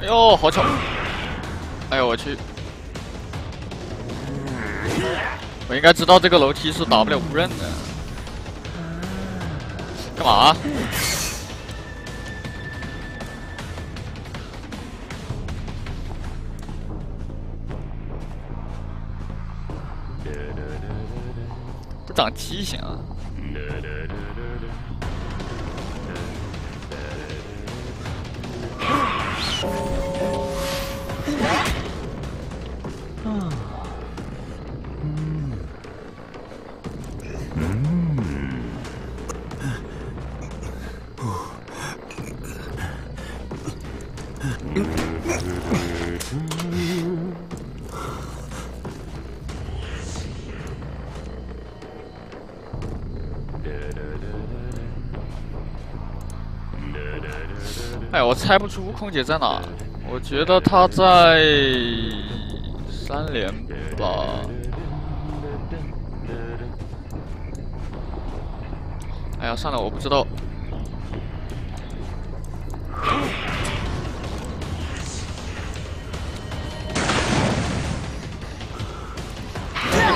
哎呦，好巧！哎呦我去！我应该知道这个楼梯是打不了无刃的。干嘛？不长畸形啊！哎，我猜不出空姐在哪。我觉得她在三连吧。哎呀，算了，我不知道。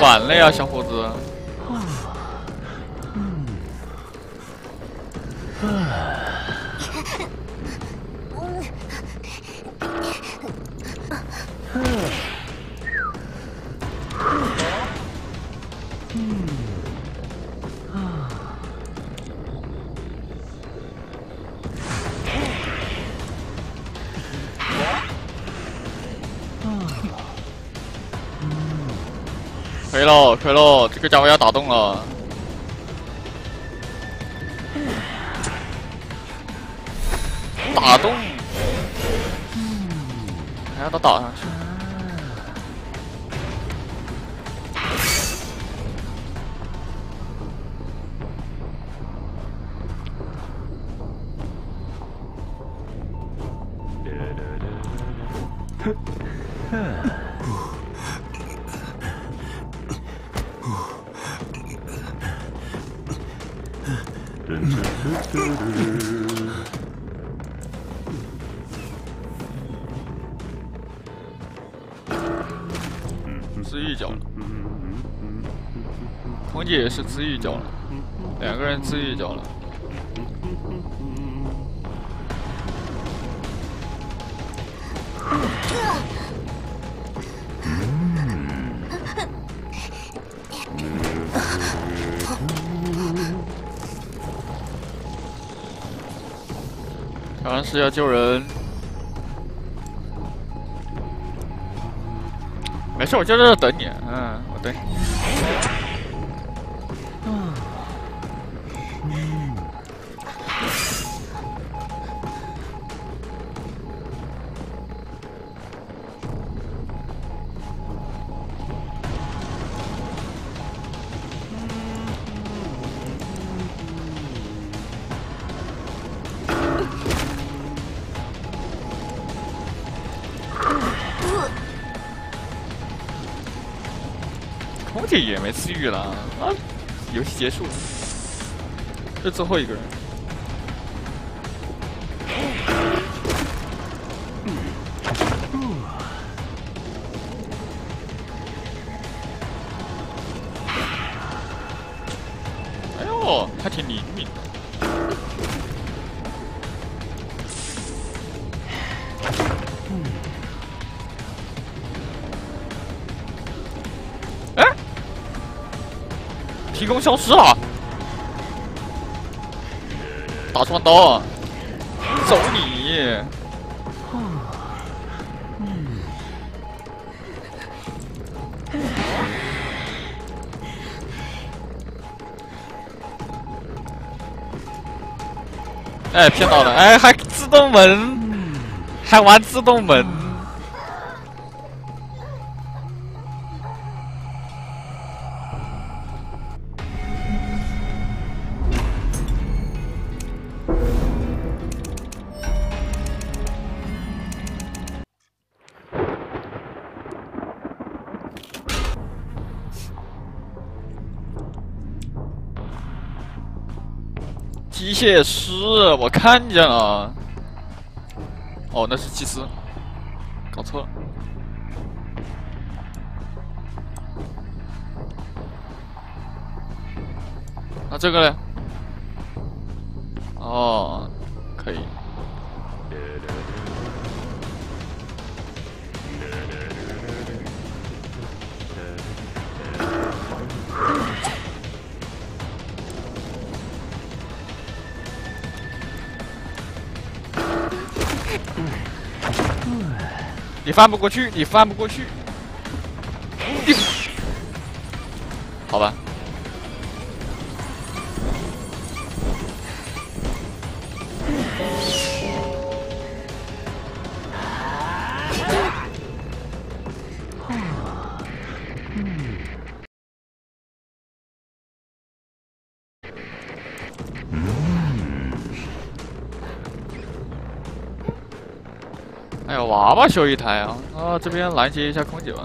完了呀，小伙子。亏了，亏了，这个家伙要打洞了，打洞，还要他打上去。自愈脚了，空姐也是自愈脚了，两个人自愈脚了。好像是要救人，没事，我就在这等你。嗯，我等。你姐也没自愈了啊！游戏结束了，这最后一个人。哎呦，还挺灵敏。提供消失了，打双刀，走你！哎，骗到了！哎，还自动门，还玩自动门。机械师，我看见了。哦，那是祭司，搞错了。那这个呢？哦，可以。你翻不过去，你翻不过去。好吧。娃娃修一台啊！啊，这边拦截一下空姐吧。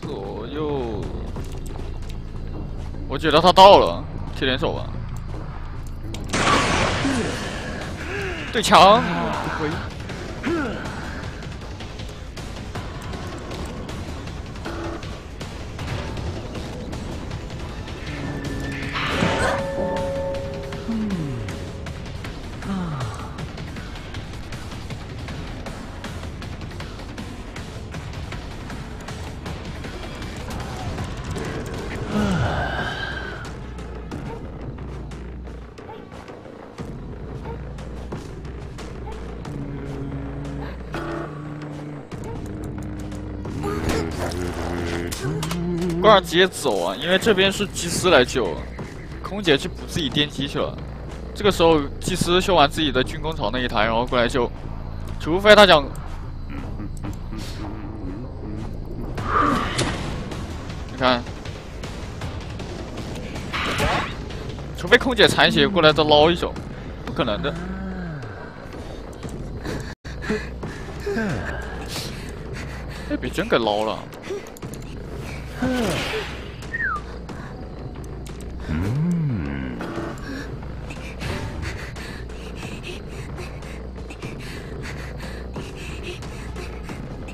左右，我觉得他到了，贴点手吧。对墙，不然直接走啊！因为这边是祭司来救，空姐去补自己电机去了。这个时候祭司修完自己的军工厂那一台，然后过来救。除非他讲，你看，除非空姐残血过来再捞一手，不可能的。哎，被真给捞了。嗯，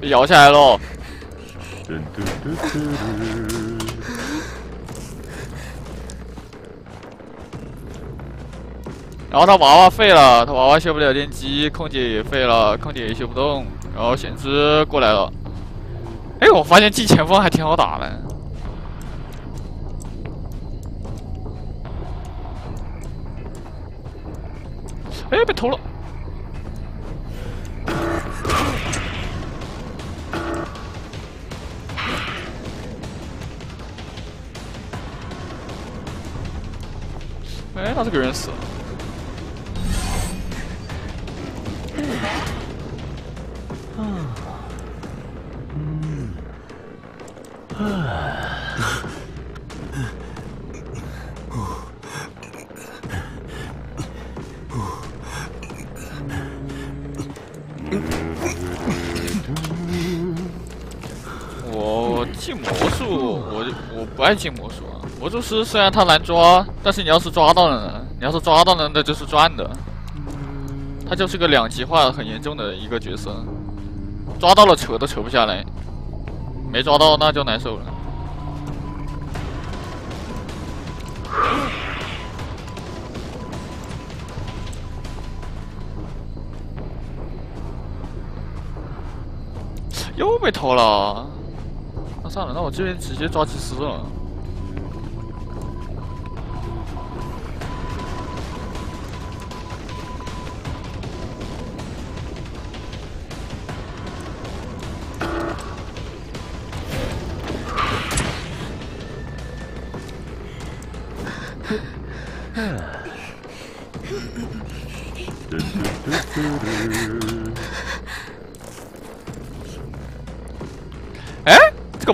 被摇下来喽！然后他娃娃废了，他娃娃修不了电机，空姐也废了，空姐也修不动。然后显之过来了。哎，我发现进前锋还挺好打的。哎，被偷了！哎，他这个人死了。爱进魔术啊。魔术师虽然他难抓，但是你要是抓到了呢？你要是抓到了，那就是赚的。他就是个两极化很严重的一个角色，抓到了扯都扯不下来，没抓到那就难受了。又被偷了，那算了，那我这边直接抓祭司了。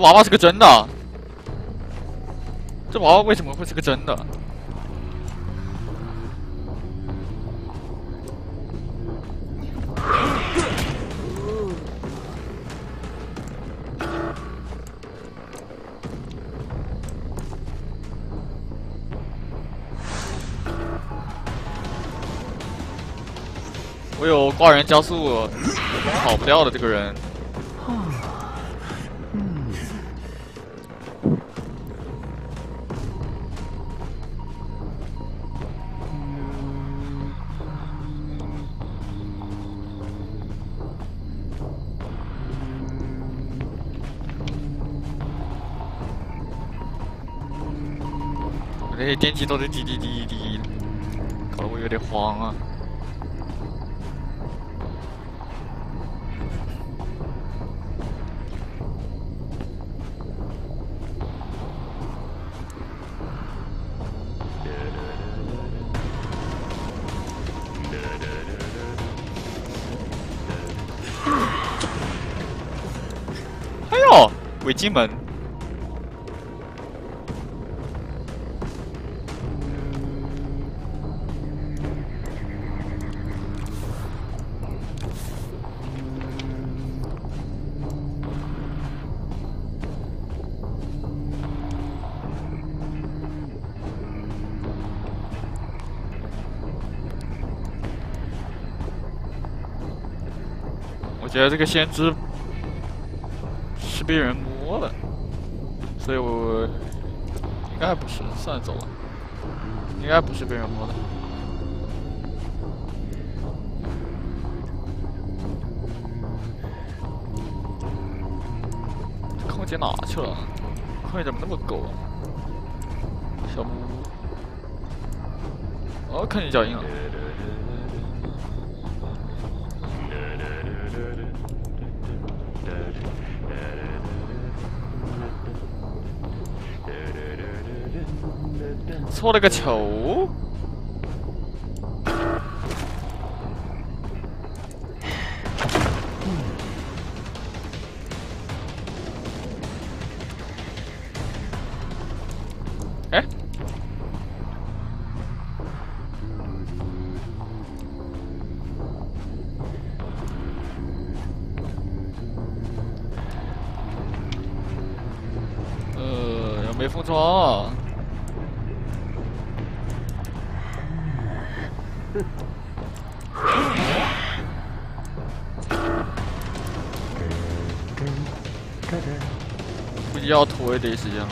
娃娃是个真的。这娃娃为什么会是个真的？我有挂人加速跑不掉的这个人。这些点击都在滴滴滴滴，搞得我有点慌啊！哎呦，违禁门！我觉得这个先知是被人摸了，所以我应该不是，算了，走了，应该不是被人摸的。空姐哪去了？空姐怎么那么狗啊？小木屋，哦，看见脚印了。搓了个球。哎。呃，要没封窗。要拖一点时间了。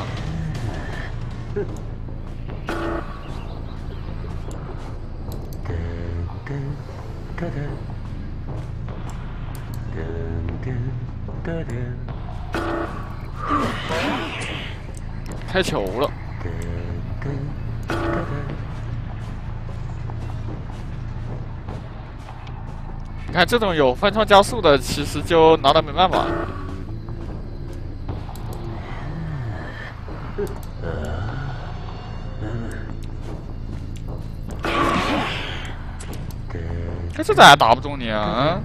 开球了。你看这种有翻窗加速的，其实就拿他没办法。这咋打不中你啊？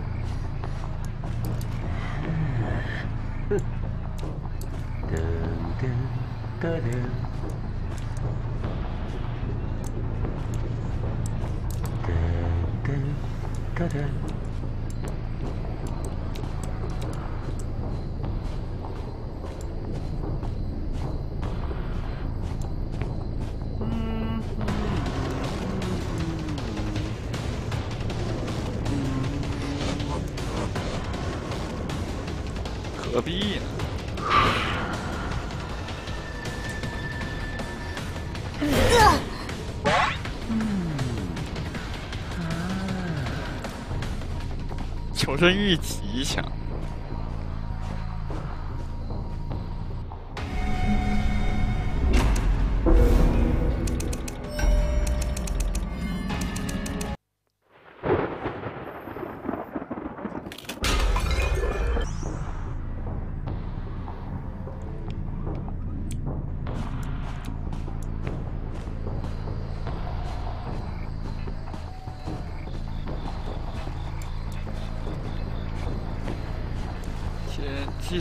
何必呢？求生欲极强。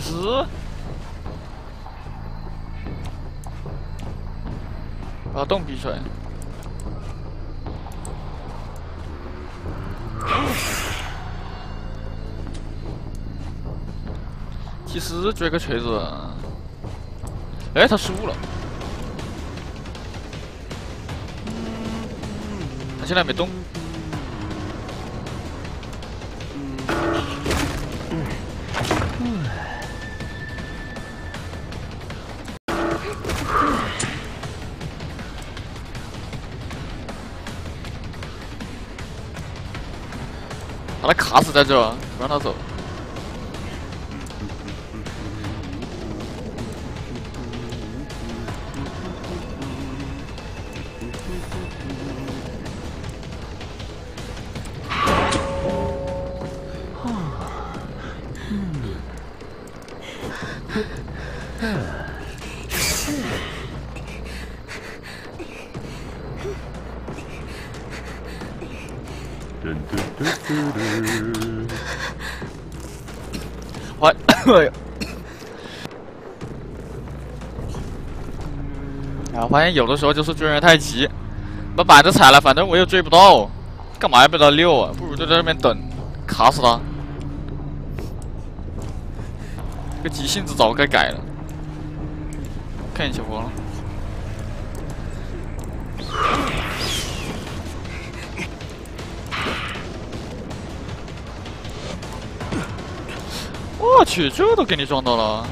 死，把洞逼出来。其实追个锤子，哎，他失误了。他现在没动。他卡死在这，不让他走。我，哎呀！啊，发现有的时候就是追人太急，把板子踩了，反正我又追不到，干嘛要被他溜啊？不如就在那边等，卡死他。这个急性子早该改了，看一下我了。我去，这都给你撞到了。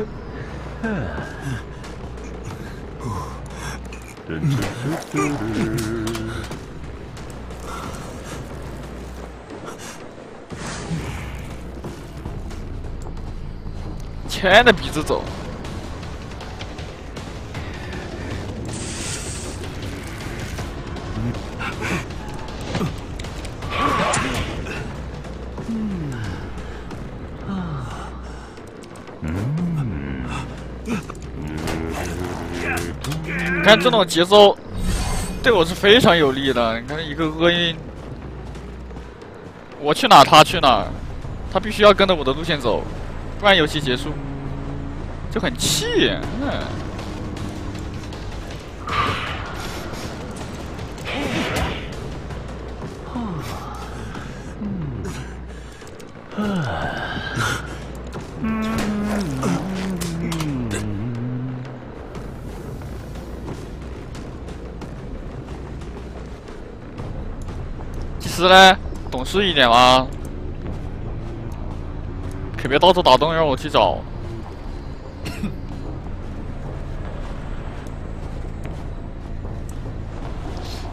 牵着鼻子走。看这种节奏，对我是非常有利的。你看一个厄运，我去哪他去哪，他必须要跟着我的路线走，不然游戏结束，就很气。是嘞，懂事一点嘛，可别到处打洞让我去找。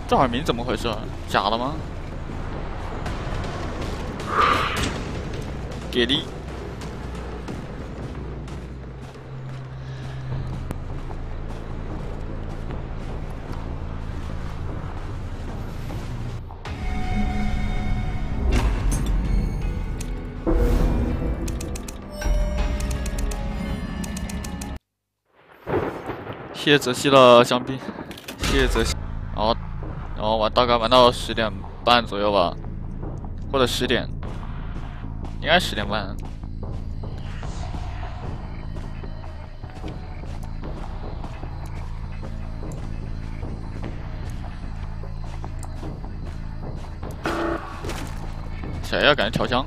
这耳鸣怎么回事？假的吗？给力！谢谢泽西的香槟，谢谢泽西。然后，然后玩大概玩到十点半左右吧，或者十点，应该十点半。小要感觉调枪。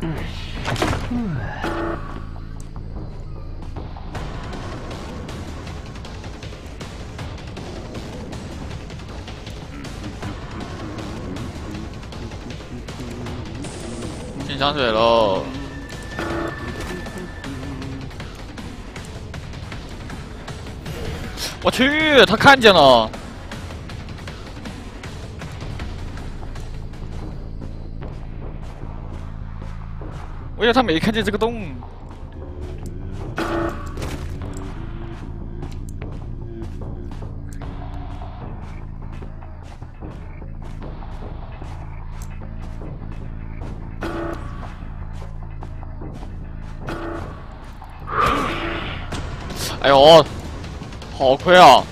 香水喽！我去，他看见了！我以为他没看见这个洞。哦，好亏啊！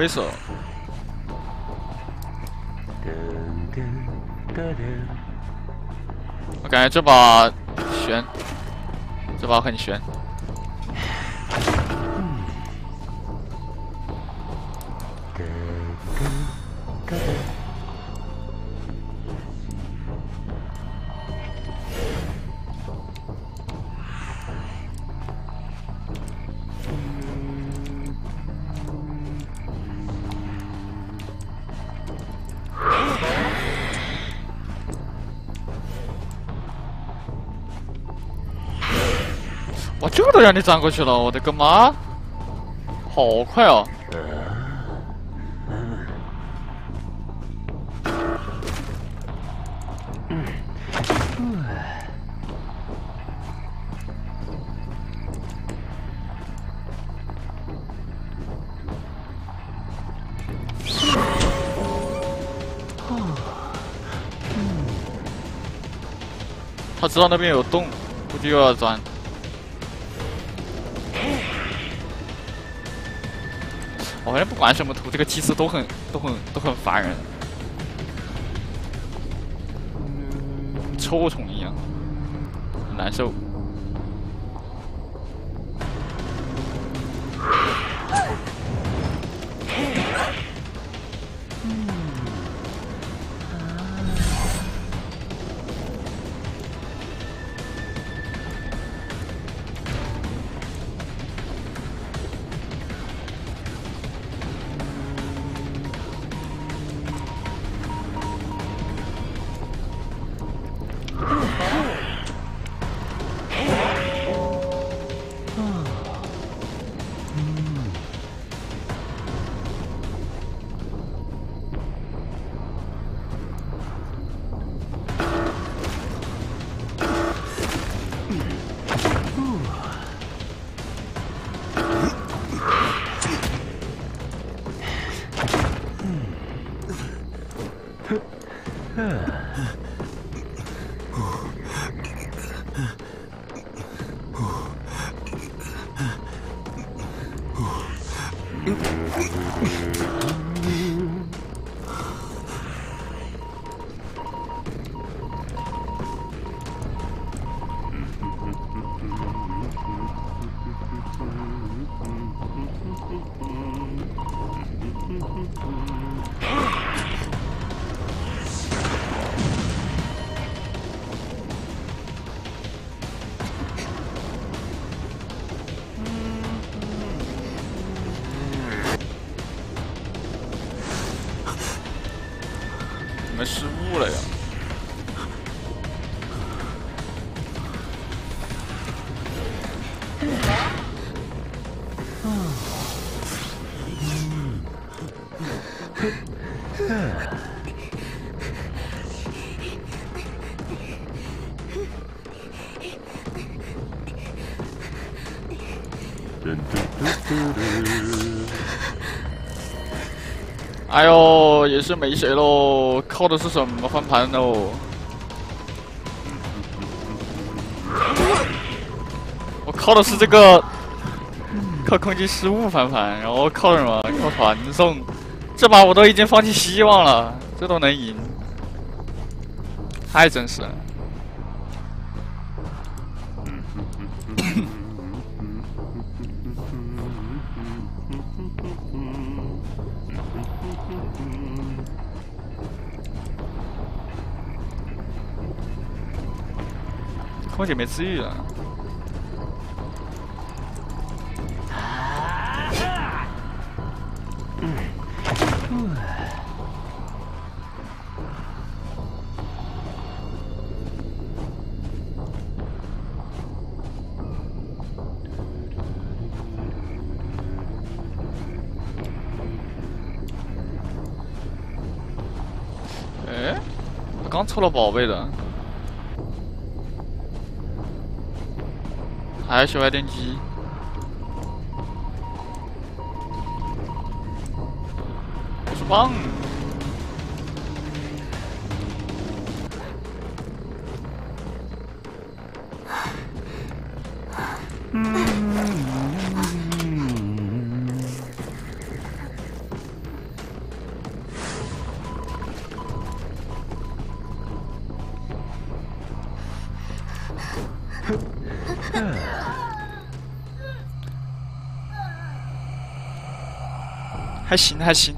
亏手，我感觉这把悬，这把很悬。这都让你钻过去了，我的个妈！好快哦！他知道那边有洞，估计又要钻。不管什么图，这个祭司都很、都很、都很烦人，抽虫一样，难受。失误了呀！哎呦，也是没谁喽，靠的是什么翻盘哦？我靠的是这个，靠空击失误翻盘，然后靠什么？靠传送。这把我都已经放弃希望了，这都能赢，太真实了。我姐没治愈了。嗯。哎，刚抽了宝贝的。还要修发电机。不是棒。嗯。还行还行。